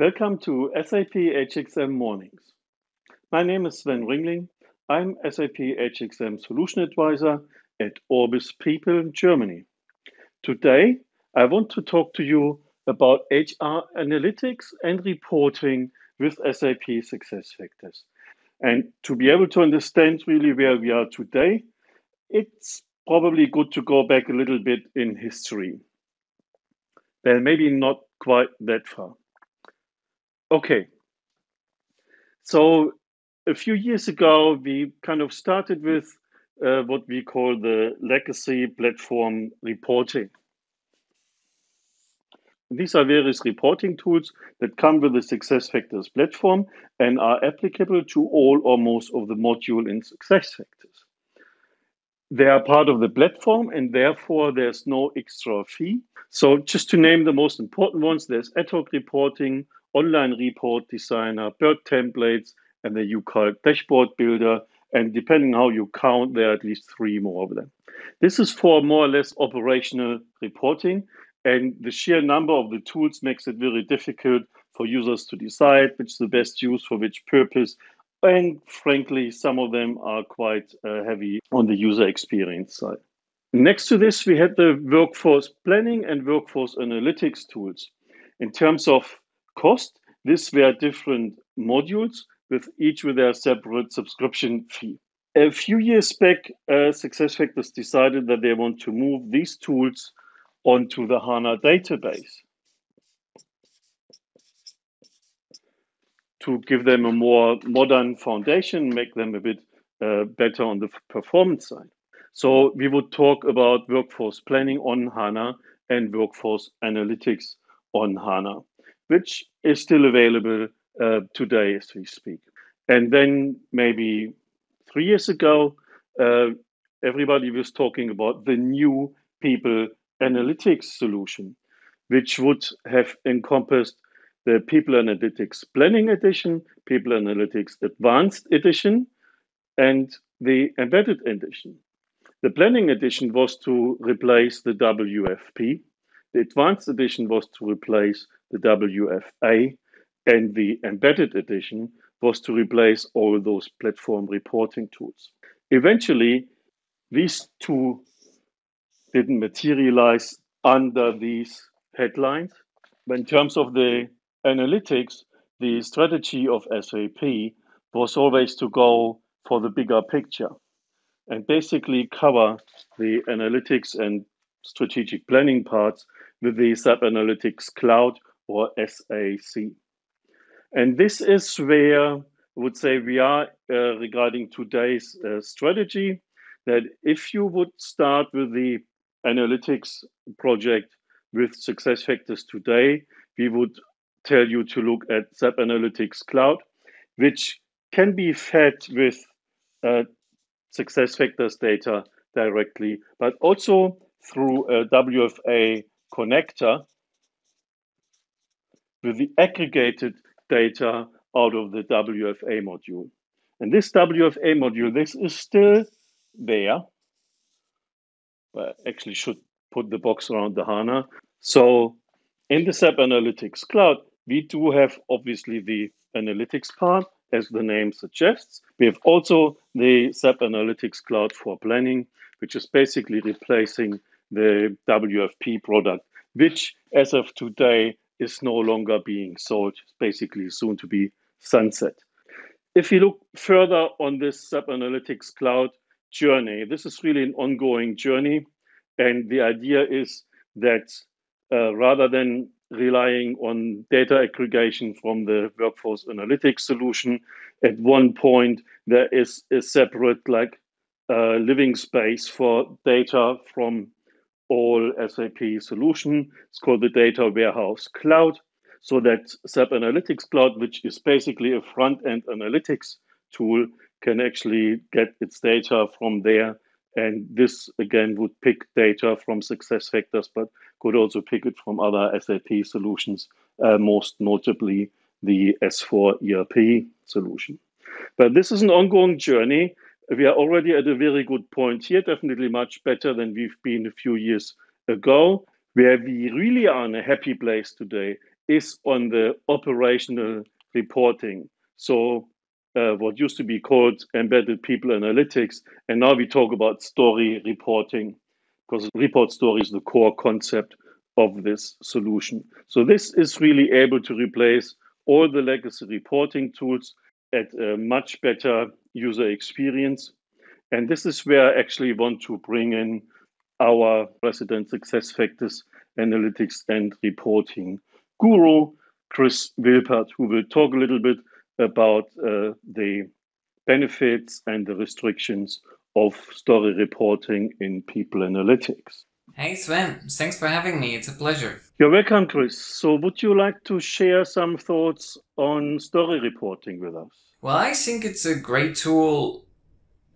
Welcome to SAP HXM Mornings. My name is Sven Ringling. I'm SAP HXM Solution Advisor at Orbis People in Germany. Today, I want to talk to you about HR analytics and reporting with SAP SuccessFactors. And to be able to understand really where we are today, it's probably good to go back a little bit in history. Well, maybe not quite that far. Okay. So a few years ago, we kind of started with uh, what we call the legacy platform reporting. These are various reporting tools that come with the SuccessFactors platform and are applicable to all or most of the module in SuccessFactors. They are part of the platform and therefore there's no extra fee. So just to name the most important ones, there's ad hoc reporting, online report designer, BIRT templates, and then the YouCalc dashboard builder. And depending how you count, there are at least three more of them. This is for more or less operational reporting. And the sheer number of the tools makes it very difficult for users to decide which is the best use for which purpose. And frankly, some of them are quite uh, heavy on the user experience side. Next to this, we had the workforce planning and workforce analytics tools. In terms of cost, these were different modules with each with their separate subscription fee. A few years back, uh, SuccessFactors decided that they want to move these tools onto the HANA database to give them a more modern foundation, make them a bit uh, better on the performance side. So we would talk about workforce planning on HANA and workforce analytics on HANA, which is still available uh, today as we speak. And then maybe three years ago, uh, everybody was talking about the new people analytics solution, which would have encompassed the People Analytics Planning Edition, People Analytics Advanced Edition, and the Embedded Edition. The Planning Edition was to replace the WFP, the Advanced Edition was to replace the WFA, and the Embedded Edition was to replace all those platform reporting tools. Eventually, these two didn't materialize under these headlines. But in terms of the analytics, the strategy of SAP was always to go for the bigger picture and basically cover the analytics and strategic planning parts with the SAP Analytics Cloud or SAC. And this is where I would say we are uh, regarding today's uh, strategy. That if you would start with the analytics project with SuccessFactors today, we would tell you to look at SAP Analytics Cloud, which can be fed with uh, SuccessFactors data directly, but also through a WFA connector with the aggregated data out of the WFA module. And this WFA module, this is still there, but actually should put the box around the HANA. So in the SAP Analytics Cloud, we do have obviously the analytics part, as the name suggests. We have also the SAP Analytics Cloud for planning, which is basically replacing the WFP product, which as of today is no longer being sold, basically soon to be sunset. If you look further on this SAP Analytics Cloud journey, this is really an ongoing journey. And the idea is that uh, rather than relying on data aggregation from the workforce analytics solution, at one point there is a separate like uh, living space for data from all SAP solution. It's called the Data Warehouse Cloud. So that SAP Analytics Cloud, which is basically a front end analytics tool, can actually get its data from there. And this again would pick data from SuccessFactors, but could also pick it from other SAP solutions, uh, most notably the S4 ERP solution. But this is an ongoing journey we are already at a very good point here, definitely much better than we've been a few years ago. Where we really are in a happy place today is on the operational reporting. So uh, what used to be called embedded people analytics, and now we talk about story reporting because report story is the core concept of this solution. So this is really able to replace all the legacy reporting tools at a much better user experience. And this is where I actually want to bring in our resident SuccessFactors analytics and reporting guru, Chris Wilpert, who will talk a little bit about uh, the benefits and the restrictions of story reporting in people analytics. Hey Sven, thanks for having me. It's a pleasure. You're welcome, Chris. So, would you like to share some thoughts on story reporting with us? Well, I think it's a great tool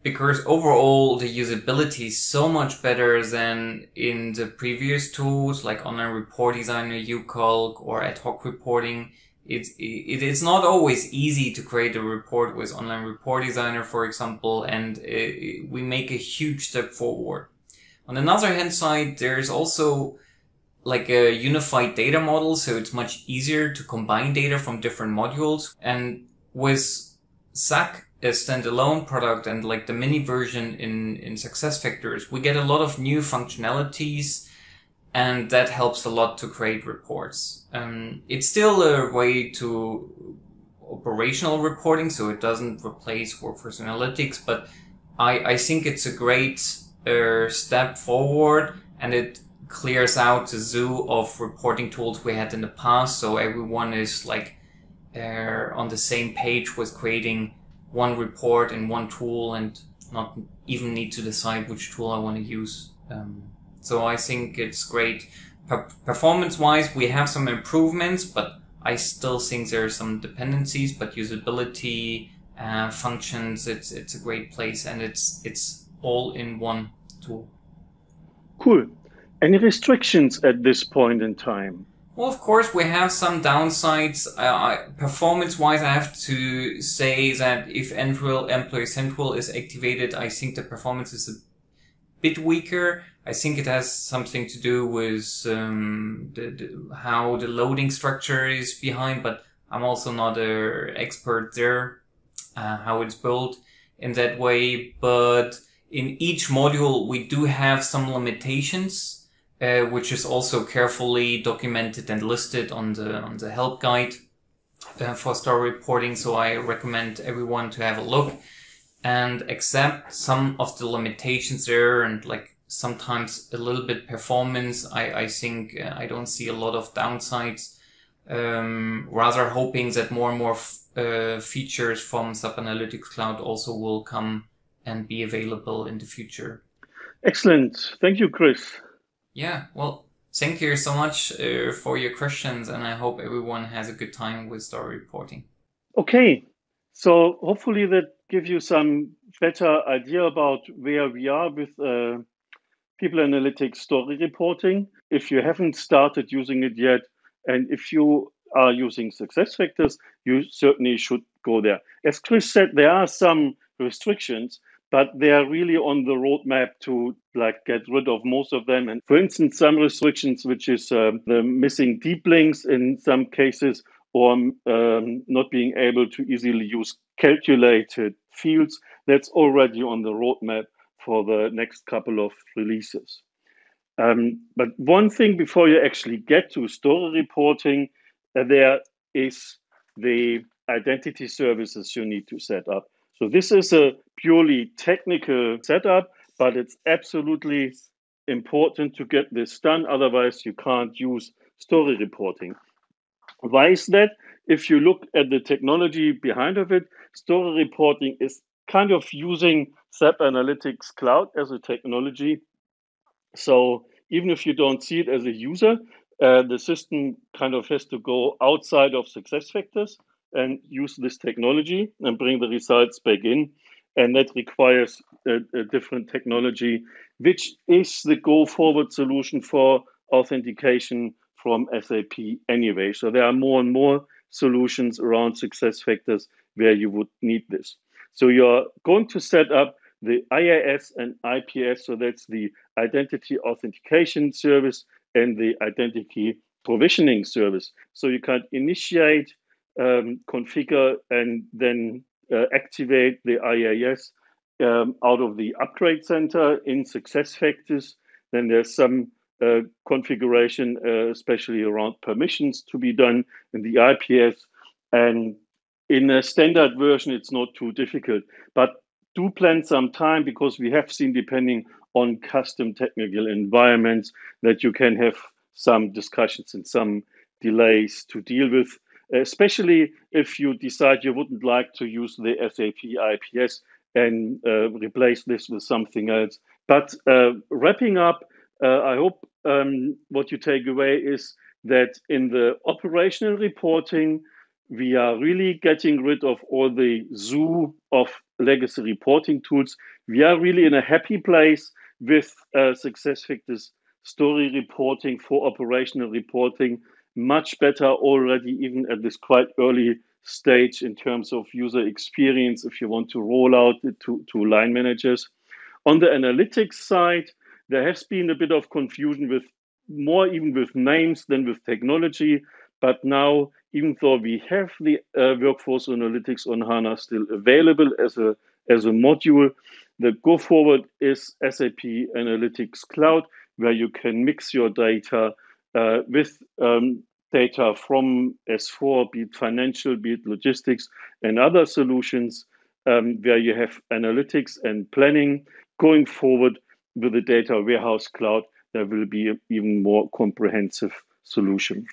because overall the usability is so much better than in the previous tools like online report designer, YouCalc or ad hoc reporting it's it, it's not always easy to create a report with online report designer for example and it, we make a huge step forward on another hand side there's also like a unified data model so it's much easier to combine data from different modules and with SAC a standalone product and like the mini version in in SuccessFactors we get a lot of new functionalities and that helps a lot to create reports. Um, it's still a way to operational reporting, so it doesn't replace workforce analytics, but I, I think it's a great uh, step forward and it clears out the zoo of reporting tools we had in the past. So everyone is like uh, on the same page with creating one report in one tool and not even need to decide which tool I want to use. Um, so I think it's great. Per- performance wise, we have some improvements, but I still think there are some dependencies, but usability, uh, functions, it's, it's a great place and it's, it's all in one tool. Cool. Any restrictions at this point in time? Well, of course, we have some downsides. Uh, performance wise, I have to say that if Entril Employee Central is activated, I think the performance is a bit weaker. I think it has something to do with um, the, the, how the loading structure is behind, but I'm also not an expert there, uh, how it's built in that way. But in each module, we do have some limitations, uh, which is also carefully documented and listed on the on the help guide uh, for story reporting. So I recommend everyone to have a look and accept some of the limitations there and like sometimes a little bit performance. I, I think uh, I don't see a lot of downsides. Um, rather hoping that more and more f- uh, features from SAP Analytics Cloud also will come and be available in the future. Excellent. Thank you, Chris. Yeah, well, thank you so much uh, for your questions, and I hope everyone has a good time with story reporting. Okay, so hopefully that gives you some better idea about where we are with uh, People Analytics story reporting. If you haven't started using it yet, and if you are using SuccessFactors, you certainly should go there. As Chris said, there are some restrictions, but they are really on the roadmap to like get rid of most of them. And for instance, some restrictions, which is uh, the missing deep links in some cases, or um, not being able to easily use calculated fields, that's already on the roadmap for the next couple of releases. Um, but one thing before you actually get to story reporting, uh, there is the identity services you need to set up. So this is a purely technical setup, but it's absolutely important to get this done. Otherwise, you can't use story reporting. Why is that? If you look at the technology behind of it, story reporting is kind of using SAP Analytics Cloud as a technology. So even if you don't see it as a user, uh, the system kind of has to go outside of SuccessFactors and use this technology and bring the results back in. And that requires a, a different technology, which is the go forward solution for authentication from SAP anyway. So there are more and more solutions around SuccessFactors where you would need this. So you're going to set up the IAS and IPS, so that's the Identity Authentication Service and the Identity provisioning service. So you can initiate, um, configure, and then activate the IAS um, out of the upgrade center in SuccessFactors. Then there's some uh, configuration, uh, especially around permissions to be done in the IPS. And in a standard version, it's not too difficult. But do plan some time because we have seen, depending on custom technical environments, that you can have some discussions and some delays to deal with, especially if you decide you wouldn't like to use the SAP IPS and uh, replace this with something else. But uh, wrapping up, uh, I hope um, what you take away is that in the operational reporting, we are really getting rid of all the zoo of legacy reporting tools. We are really in a happy place with uh, SuccessFactors story reporting for operational reporting, much better already, even at this quite early stage in terms of user experience if you want to roll out to, to line managers. On the analytics side, there has been a bit of confusion with more even with names than with technology. But now, even though we have the uh, workforce analytics on HANA still available as a as a module, the go forward is SAP Analytics Cloud, where you can mix your data uh, with um, data from S4, be it financial, be it logistics, and other solutions, um, where you have analytics and planning. Going forward with the data warehouse cloud, there will be an even more comprehensive solution.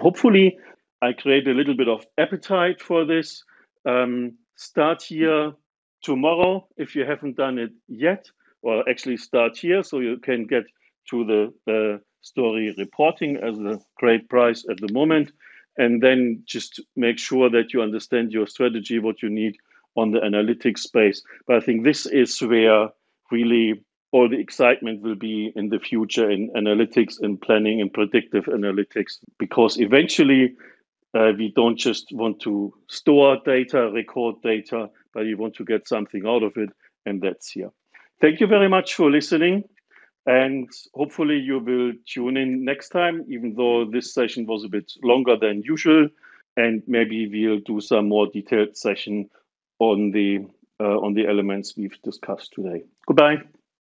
Hopefully, I create a little bit of appetite for this. Um, start here tomorrow if you haven't done it yet, or actually start here so you can get to the, the story reporting as a great price at the moment. And then just make sure that you understand your strategy, what you need on the analytics space. But I think this is where really all the excitement will be in the future in analytics and planning and predictive analytics, because eventually uh, we don't just want to store data, record data, but you want to get something out of it, and that's here. Thank you very much for listening. And hopefully you will tune in next time, even though this session was a bit longer than usual. And maybe we'll do some more detailed session on the uh, on the elements we've discussed today. Goodbye.